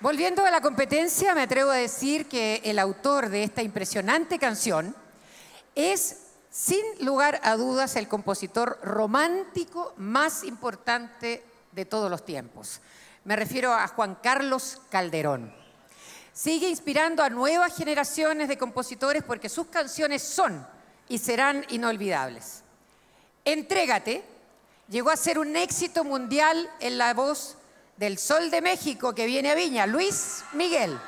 Volviendo a la competencia, me atrevo a decir que el autor de esta impresionante canción es, sin lugar a dudas, el compositor romántico más importante de todos los tiempos. Me refiero a Juan Carlos Calderón. Sigue inspirando a nuevas generaciones de compositores porque sus canciones son y serán inolvidables. Entrégate llegó a ser un éxito mundial en la voz del Sol de México que viene a Viña, Luis Miguel.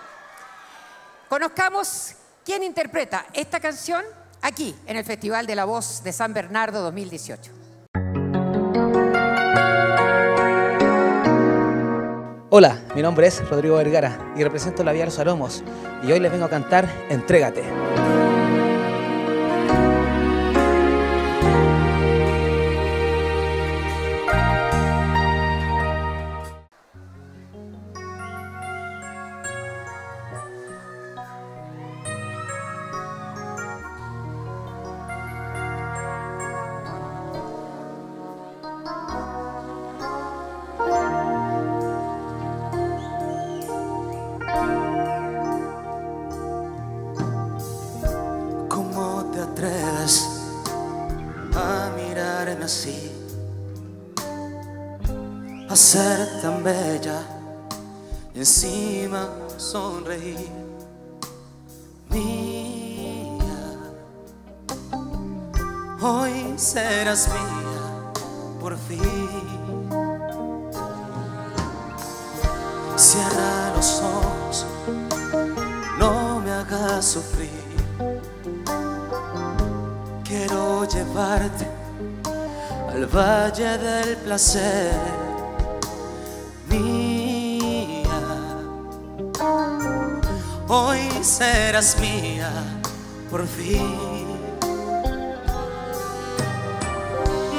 Conozcamos quién interpreta esta canción aquí en el Festival de la Voz de San Bernardo 2018. Hola, mi nombre es Rodrigo Vergara y represento la Vía Los Aromos y hoy les vengo a cantar Entrégate. Así, a ser tan bella encima sonreír. Mía, hoy serás mía por fin. Cierra los ojos, no me hagas sufrir. Quiero llevarte al valle del placer, mía. Hoy serás mía, por fin.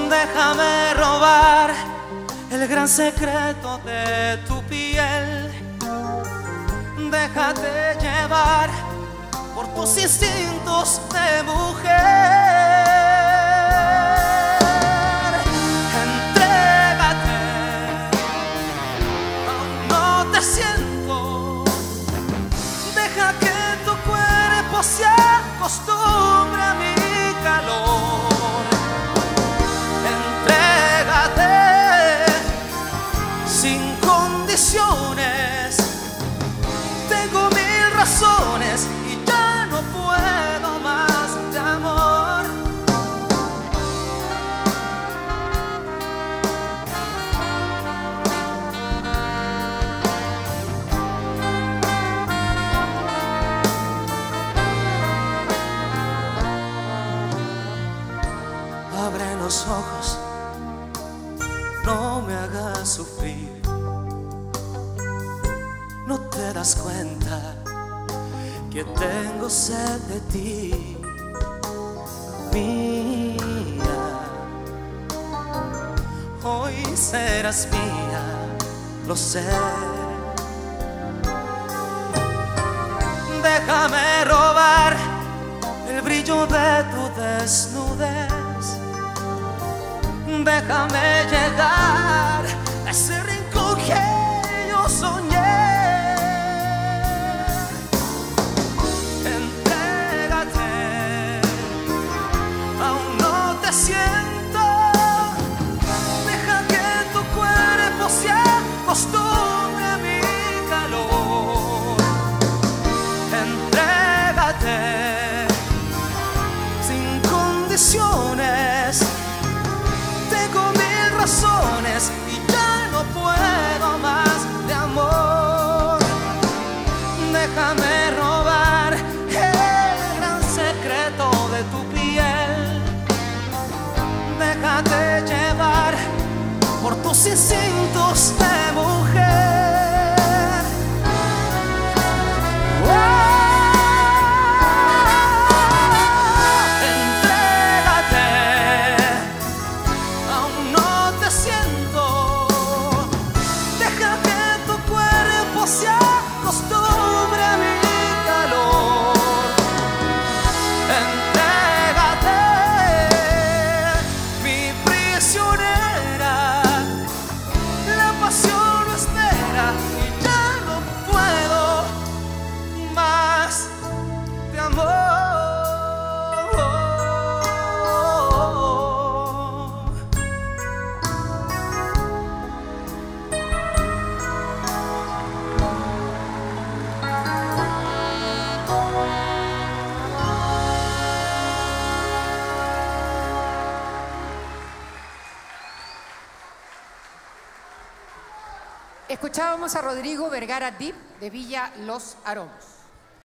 Déjame robar el gran secreto de tu piel. Déjate llevar por tus instintos de mujer. Y ya no puedo más de amor. abre los ojos, no me hagas sufrir. No te das cuenta que tengo sed de ti, mía. Hoy serás mía, lo sé. Déjame robar el brillo de tu desnudez déjame llegar a ese tu piel. Déjate llevar por tus instintos de mujer. Escuchábamos a Rodrigo Vergara Dip de Villa Los Aromos.